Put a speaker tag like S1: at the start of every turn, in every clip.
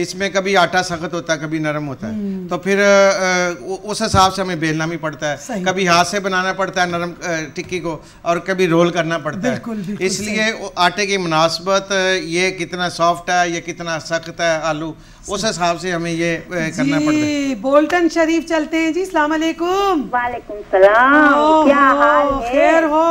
S1: इसमें कभी आटा सख्त होता है कभी नरम होता है। तो फिर उस हिसाब से हमें बेलना भी पड़ता है। कभी हाथ से बनाना पड़ता है नरम टिक्की को और कभी रोल करना पड़ता
S2: बिल्कुल,
S1: है
S2: बिल्कुल
S1: इसलिए आटे की मुनासबत ये कितना सॉफ्ट है ये कितना सख्त है आलू उस हिसाब से हमें ये करना पड़ता है।
S2: बोल्टन शरीफ चलते हैं जी सलाम
S3: वालेकुम सलाम। क्या हाल है?
S2: खैर हो।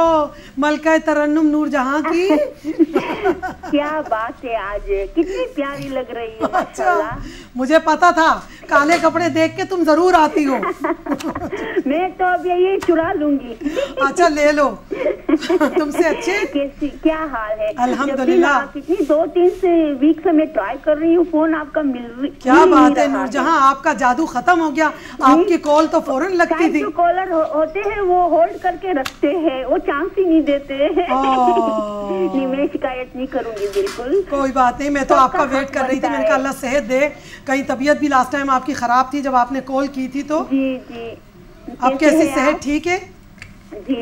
S2: मलका तरन्नुम नूर जहाँ की।
S3: क्या बात है आज कितनी प्यारी लग रही है
S2: अच्छा। मुझे पता था काले कपड़े देख के तुम ज़रूर आती हो।
S3: मैं तो अब यही चुरा लूँगी।
S2: अच्छा ले लो। तुमसे अच्छे?
S3: कैसी क्या हाल है?
S2: अल्हम्दुलिल्लाह।
S3: कितनी दो तीन से वीक से मैं ट्राई कर रही हूँ फ़ोन आपका मिल रही
S2: क्या बात है नूरजहां आपका जादू खत्म हो गया आपकी कॉल तो फ़ौरन लगती थी।
S3: जो कॉलर हो, होते हैं वो होल्ड करके रखते हैं वो चांस ही नहीं देते हैं। नहीं मैं शिकायत नहीं करूँगी बिल्कुल।
S2: कोई बात नहीं मैं तो आपका वेट कर रही थी मैंने कहा अल्लाह सेहत दे कहीं तबीयत भी लास्ट टाइम आपकी खराब थी जब आपने कॉल की थी तो?
S3: जी जी।
S2: अब
S3: कैसे
S2: सेहत ठीक है?
S3: जी।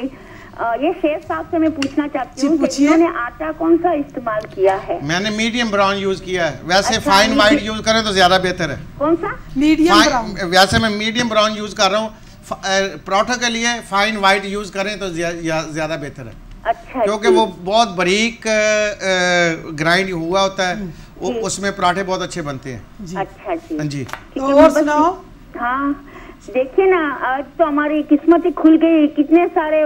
S3: ये शेफ साहब से मैं पूछना चाहती हूँ कि इन्होंने आटा कौन सा इस्तेमाल किया है?
S1: मैंने मीडियम ब्राउन यूज़ किया है। वैसे
S3: अच्छा,
S1: फाइन वाइट यूज़ करें तो ज़्यादा बेहतर है।
S3: कौन सा?
S2: मीडियम ब्राउन
S1: वैसे मैं मीडियम ब्राउन यूज़ कर रहा हूँ। पराठा के लिए फाइन वाइट यूज़ करें तो ज्या- ज्या- ज़्यादा बेहतर है।
S3: अच्छा
S1: क्योंकि वो बहुत बारीक ग्राइंड हुआ होता है। वो उसमें पराठे बहुत अच्छे बनते हैं।
S2: जी।
S3: अच्छा जी।
S1: हाँ जी।
S2: तो और सुनाओ।
S3: हाँ देखिए ना आज तो हमारी किस्मत ही खुल गई कितने सारे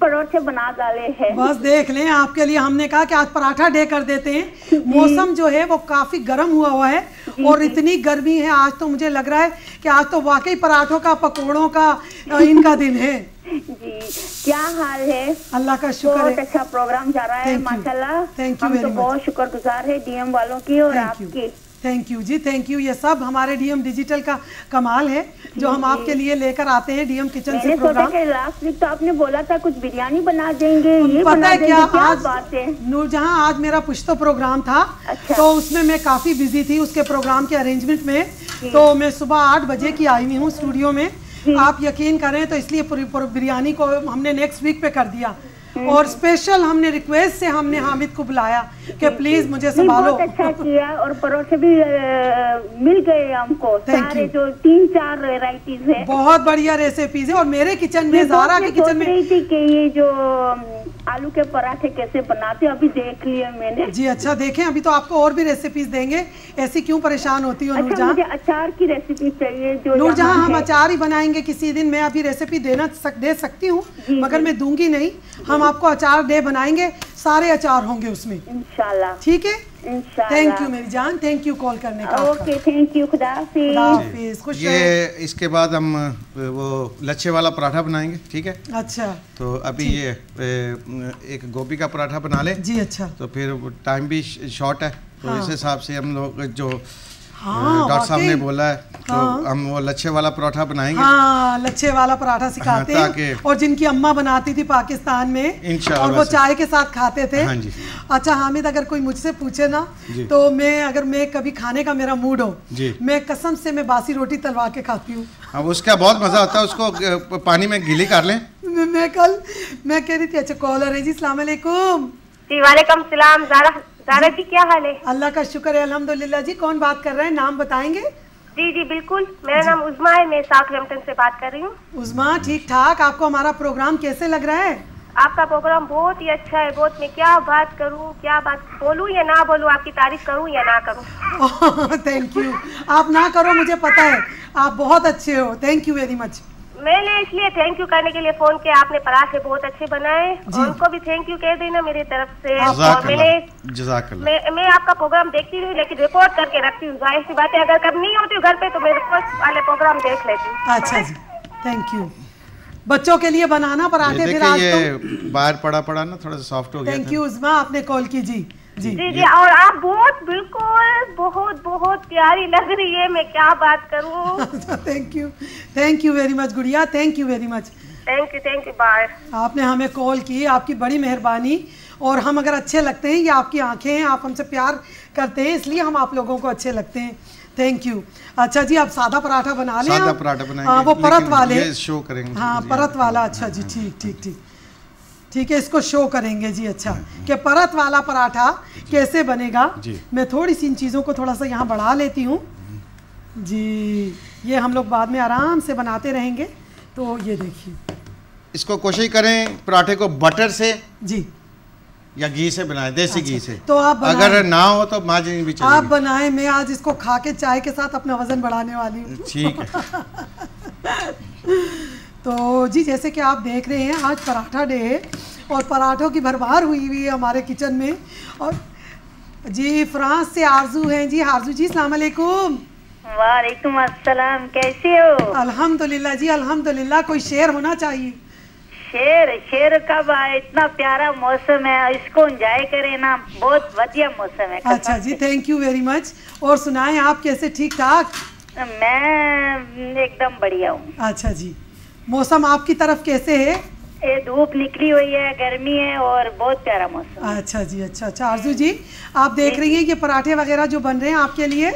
S3: परोठे बना डाले हैं।
S2: बस देख लें आपके लिए हमने कहा कि आज पराठा डे कर देते हैं। मौसम जो है वो काफ़ी गर्म हुआ हुआ है और इतनी गर्मी है आज तो मुझे लग रहा है कि आज तो वाकई पराठों का पकोड़ों का इनका दिन है।
S3: जी क्या हाल है?
S2: अल्लाह का शुक्र
S3: बहुत अच्छा प्रोग्राम जा रहा है. माशाल्लाह।
S2: You
S3: हम तो. बहुत शुक्रगुजार है डीएम वालों की और
S2: थैंक यू
S3: आपकी।
S2: Thank you ji thank you ये सब हमारे डीएम डिजिटल का कमाल है जो हम आपके लिए लेकर आते हैं डीएम किचन से प्रोग्राम
S3: लास्ट वीक तो आपने बोला था कुछ बिरयानी बना देंगे ये
S2: पता
S3: बना
S2: है क्या
S3: क्या
S2: आज
S3: बात है?
S2: नूरजहां आज मेरा पुश्तो प्रोग्राम था
S3: अच्छा।
S2: तो उसमें मैं काफ़ी बिज़ी थी उसके प्रोग्राम के अरेंजमेंट में। तो मैं सुबह आठ बजे की आई हुई हूँ स्टूडियो में। आप यकीन करें तो इसलिए बिरयानी को हमने नेक्स्ट वीक पे कर दिया। और स्पेशल हमने रिक्वेस्ट से हमने हामिद को बुलाया कि प्लीज़ मुझे संभालो।
S3: बहुत अच्छा किया और परोसे भी मिल गए हमको।
S2: Thank
S3: सारे. जो तीन चार वेराइटीज है।
S2: बहुत बढ़िया रेसिपीज़ है और मेरे किचन में जारा के किचन में
S3: कि ये जो आलू के पराठे कैसे बनाते हैं, अभी देख लिए मैंने।
S2: जी अच्छा देखें अभी तो आपको और भी रेसिपीज़ देंगे। ऐसी क्यों परेशान होती हो
S3: अच्छा
S2: नूरजहां?
S3: मुझे अचार की रेसिपी चाहिए जो
S2: नूरजहां हम अचार ही बनाएँगे किसी दिन मैं अभी रेसिपी देना सक, दे सकती हूँ मगर मैं दूँगी नहीं। हम आपको अचार डे बनाएँगे सारे अचार होंगे उसमें।
S3: इनशाला
S2: ठीक है? थैंक यू मेरी जान। थैंक यू कॉल करने का
S3: ओके थैंक यू खुदा हाफिज।
S2: खुश
S1: ये इसके बाद हम वो लच्छे वाला पराठा बनाएँगे ठीक है?
S2: अच्छा।
S1: तो अभी ये एक गोभी का पराठा बना ले।
S2: जी अच्छा।
S1: तो फिर टाइम भी शॉर्ट है। तो
S2: हाँ।
S1: इस हिसाब से हम लोग जो
S2: हाँ,
S1: डॉक्टर साहब ने बोला है तो
S2: हाँ।
S1: हम वो लच्छे वाला पराठा बनाएँगे।
S2: हाँ लच्छे वाला पराठा सिखाते
S1: हाँ,
S2: हैं और जिनकी अम्मा बनाती थी पाकिस्तान में और वो चाय के साथ खाते थे।
S1: हाँ जी।
S2: अच्छा हामिद अगर कोई मुझसे पूछे ना तो मैं अगर मैं कभी खाने का मेरा मूड हो मैं कसम से मैं बासी रोटी तलवा के खाती हूँ।
S1: अब उसका बहुत मज़ा आता है उसको पानी में गीली कर लें।
S2: मैं, कल मैं कह रही थी अच्छा कॉलर है जी सलाम
S4: जी वालेकुम सलाम जारा जी क्या हाल है?
S2: अल्लाह का शुक्र है अल्हम्दुलिल्लाह जी। कौन बात कर रहे हैं? नाम बताएँगे?
S4: जी जी बिल्कुल। मेरा नाम उजमा है मैं साउथ हेम्पटन से बात कर रही हूँ।
S2: उस्मा ठीक ठाक आपको हमारा प्रोग्राम कैसे लग रहा है?
S4: आपका प्रोग्राम बहुत ही अच्छा है बहुत मैं क्या बात करूँ क्या बात बोलूँ या ना बोलूँ आपकी तारीफ़ करूँ या ना करूँ?
S2: थैंक यू आप ना करो मुझे पता है। आप बहुत अच्छे हो। थैंक यू वेरी मच
S4: मैंने इसलिए थैंक यू करने के लिए फ़ोन किया। आपने पराठे बहुत अच्छे बनाए। उनको भी थैंक यू कह देना मेरी तरफ़ से। और मैंने मैं मैं आपका प्रोग्राम देखती नहीं लेकिन रिपोर्ट करके रखती हूँ। ज़ाहिर सी बात है अगर कब नहीं होती घर पे तो मैं रिपोर्ट वाले प्रोग्राम देख लेती हूँ।
S2: अच्छा जी। थैंक यू बच्चों के लिए बनाना पराठे फिर आज
S1: ये बाहर पड़ा पड़ा ना थोड़ा सा सॉफ्ट हो
S2: तो
S1: गया
S2: थैंक यू उस्मा आपने कॉल की जी। जी
S4: जी जी और आप बहुत बिल्कुल बहुत बहुत प्यारी लग रही है मैं क्या बात करूँ?
S2: Thank you thank you very much Gudiya thank you very much
S4: thank you thank you bye
S2: आपने हमें कॉल की आपकी बड़ी मेहरबानी और हम अगर अच्छे लगते हैं ये आपकी आँखें हैं आप हमसे प्यार करते हैं इसलिए हम आप लोगों को अच्छे लगते हैं। थैंक यू अच्छा जी आप सादा पराठा बना लें
S1: सादा पराठा बनाएँगे
S2: हाँ वो परत वाले।
S1: शो करेंगे।
S2: हाँ परत वाला अच्छा जी ठीक ठीक ठीक। ठीक है इसको शो करेंगे जी अच्छा। कि परत वाला पराठा कैसे बनेगा? मैं थोड़ी सी इन चीज़ों को थोड़ा सा यहाँ बढ़ा लेती हूँ। जी ये हम लोग बाद में आराम से बनाते रहेंगे। तो ये देखिए।
S1: इसको कोशिश करें पराठे को बटर से
S2: जी।
S1: या घी से बनाए देसी घी से।
S2: तो आप
S1: अगर ना हो तो मार्जिन भी
S2: आप बनाएँ मैं आज इसको खा के चाय के साथ अपना वज़न बढ़ाने वाली हूँ।
S1: ठीक है।
S2: तो जी जैसे कि आप देख रहे हैं आज पराठा डे है और पराठों की भरमार हुई हुई है हमारे किचन में। और जी फ्रांस से आरज़ू हैं। जी आरज़ू जी सलाम अलैकुम
S5: वालेकुम अस्सलाम कैसे हो?
S2: अल्हम्दुलिल्लाह जी अल्हम्दुलिल्लाह कोई शेर होना चाहिए।
S5: शेर शेर कब आए? इतना प्यारा मौसम है इसको एंजॉय करें ना बहुत बढ़िया मौसम है
S2: अच्छा जी थैंक यू वेरी मच और सुनाएँ आप कैसे ठीक ठाक
S5: मैं एकदम बढ़िया हूँ।
S2: अच्छा जी। मौसम आपकी तरफ़ कैसे है?
S5: ये धूप निकली हुई है गर्मी है और बहुत प्यारा मौसम
S2: अच्छा जी अच्छा अच्छा। आरज़ू जी आप देख रही हैं ये पराठे वगैरह जो बन रहे हैं आपके लिए?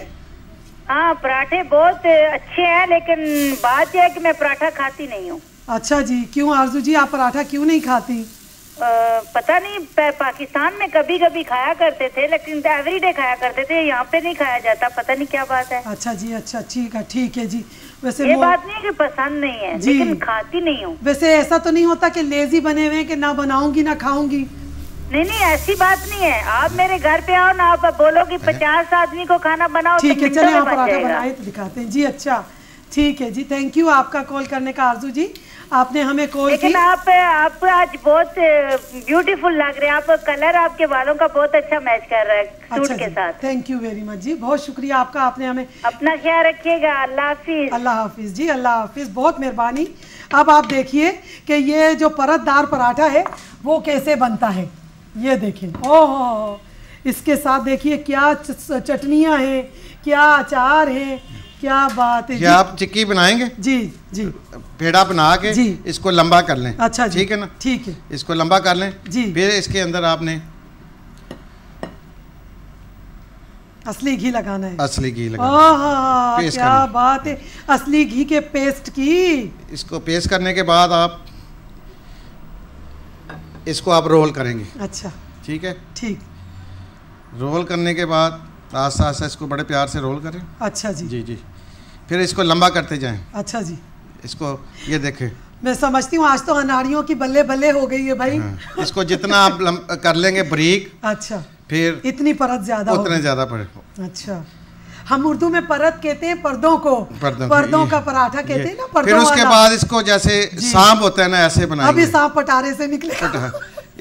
S5: हाँ पराठे बहुत अच्छे हैं लेकिन बात यह है कि मैं पराठा खाती नहीं हूँ।
S2: अच्छा जी क्यों आरज़ू जी आप पराठा क्यों नहीं खाती?
S5: अ, पता नहीं पा- पाकिस्तान में कभी कभी खाया करते थे लेकिन एवरीडे खाया करते थे यहाँ पे नहीं खाया जाता पता नहीं क्या बात है।
S2: अच्छा जी अच्छा ठीक है ठीक है जी। वैसे
S5: ये बात नहीं है कि पसंद नहीं है
S2: जी।
S5: लेकिन खाती नहीं हूँ।
S2: वैसे ऐसा तो नहीं होता कि लेजी बने हुए हैं कि ना बनाऊँगी ना खाऊँगी।
S5: नहीं नहीं ऐसी बात नहीं है। आप मेरे घर पे आओ ना आप बोलो बोलोगी पचास आदमी को खाना बनाओ तो
S2: ठीक है चले आप पराठा बनाए तो दिखाते हैं। जी अच्छा। ठीक है जी थैंक यू आपका कॉल करने का आरज़ू जी। आपने हमें कॉल
S5: लेकिन आप आप आज बहुत ब्यूटीफुल लग रहे हैं। आप कलर आपके बालों का बहुत अच्छा मैच कर रहा है सूट
S2: अच्छा
S5: के साथ।
S2: थैंक यू वेरी मच जी। बहुत शुक्रिया आपका आपने हमें
S5: अपना ख्याल रखिएगा। अल्लाह हाफिज।
S2: अल्लाह हाफिज जी अल्लाह हाफिज। बहुत मेहरबानी। अब आप देखिए कि ये जो परतदार पराठा है वो कैसे बनता है। ये देखें। ओह इसके साथ देखिए क्या चटनियाँ हैं क्या अचार है। क्या बात है।
S1: क्या आप चिक्की बनाएँगे?
S2: जी जी।
S1: पेड़ा बना के
S2: जी।
S1: इसको लंबा कर लें।
S2: अच्छा
S1: ठीक है ना?
S2: ठीक है।
S1: इसको लंबा कर लें।
S2: जी।
S1: फिर इसके अंदर आपने
S2: असली घी लगाना है।
S1: असली घी लगा
S2: आहा,
S1: पेस्ट
S2: क्या बात है। असली घी के पेस्ट की।
S1: इसको पेस्ट करने के बाद आप इसको आप रोल करेंगे।
S2: अच्छा।
S1: ठीक है?
S2: ठीक।
S1: रोल करने के बाद आस्ता आस्ता इसको बड़े प्यार से रोल करें।
S2: अच्छा जी।
S1: जी जी। फिर इसको लंबा करते जाएँ।
S2: अच्छा जी।
S1: इसको ये देखें।
S2: मैं समझती हूँ आज तो अनाड़ियों की बल्ले बल्ले हो गई है भाई।
S1: हाँ, इसको जितना आप कर लेंगे बरीक
S2: अच्छा।
S1: फिर
S2: इतनी परत ज़्यादा
S1: उतने ज़्यादा पड़े।
S2: अच्छा। हम उर्दू में परत कहते हैं पर्दों को।
S1: पर्दों
S2: पर्दों का पराठा कहते हैं ना पर्दों
S1: फिर उसके बाद इसको जैसे सांप होता है ना ऐसे
S2: अभी
S1: बनाएँगे
S2: सांप पटारे से निकले।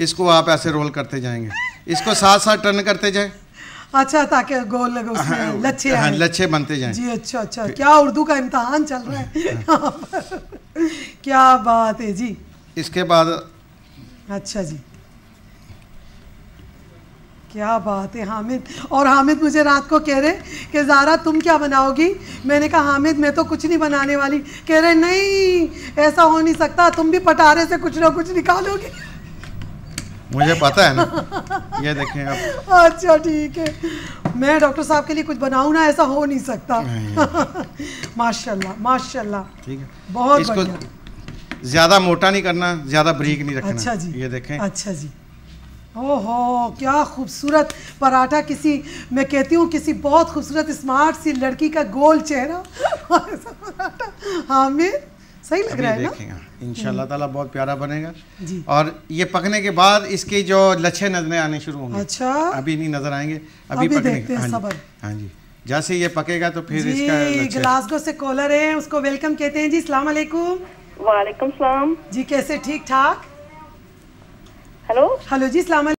S1: इसको आप ऐसे रोल करते जाएँगे। इसको साथ साथ टर्न करते जाए।
S2: अच्छा ताकि गोल लगे उसमें लच्छे
S1: हाँ
S2: आए।
S1: लच्छे बनते जाएँ।
S2: जी अच्छा अच्छा। क्या उर्दू का इम्तहान चल रहा है? यहाँ क्या बात है जी।
S1: इसके बाद
S2: अच्छा जी। क्या बात है हामिद। और हामिद मुझे रात को कह रहे कि ज़ारा तुम क्या बनाओगी? मैंने कहा हामिद मैं तो कुछ नहीं बनाने वाली। कह रहे नहीं ऐसा हो नहीं सकता। तुम भी पटारे से कुछ ना कुछ निकालोगी।
S1: मुझे पता है ना। ये देखें आप।
S2: अच्छा ठीक है। मैं डॉक्टर साहब के लिए कुछ बनाऊँ ना ऐसा हो नहीं सकता। माशाल्लाह माशाल्लाह।
S1: ठीक है।
S2: बहुत
S1: इसको ज़्यादा मोटा नहीं करना ज़्यादा बरीक नहीं रखना।
S2: अच्छा जी।
S1: ये देखें।
S2: अच्छा जी। ओहो क्या खूबसूरत पराठा किसी मैं कहती हूँ किसी बहुत खूबसूरत स्मार्ट सी लड़की का गोल चेहरा। ऐसा पराठा। हामिद सही लग रहा है ना?
S1: देखेंगे। इंशाल्लाह ताला बहुत प्यारा बनेगा।
S2: जी।
S1: और ये पकने के बाद इसके जो लच्छे नज़रें आने शुरू होंगे।
S2: अच्छा।
S1: अभी नहीं नज़र आएँगे अभी,
S2: अभी
S1: पकने
S2: देखते हैं,
S1: हाँ जी, हाँ जी। जैसे ये पकेगा तो फिर इसका
S2: ग्लासगो से कॉलर है उसको वेलकम कहते हैं। जी सलाम अलैकुम
S5: वालेकुम सलाम।
S2: जी कैसे ठीक ठाक
S5: हेलो।
S2: हेलो जी सलाम